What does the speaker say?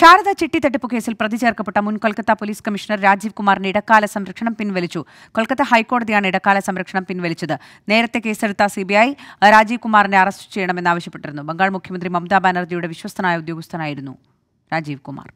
ശാരദ ചിട്ടിത്തട്ടിപ്പ് കേസിൽ പ്രതി ചേർക്കപ്പെട്ട മുൻ കൊൽക്കത്ത പോലീസ് കമ്മീഷണർ രാജീവ് കുമാറിന്റെ ഇടക്കാല സംരക്ഷണം പിൻവലിച്ചു. കൊൽക്കത്ത ഹൈക്കോടതിയാണ് ഇടക്കാല സംരക്ഷണം പിൻവലിച്ചത്. നേരത്തെ കേസെടുത്ത സിബിഐ രാജീവ് കുമാറിനെ അറസ്റ്റ് ചെയ്യണമെന്നാവശ്യപ്പെട്ടിരുന്നു. ബംഗാൾ മുഖ്യമന്ത്രി മമതാ ബാനർജിയുടെ വിശ്വസ്തനായ ഉദ്യോഗസ്ഥനായിരുന്നു രാജീവ് കുമാർ.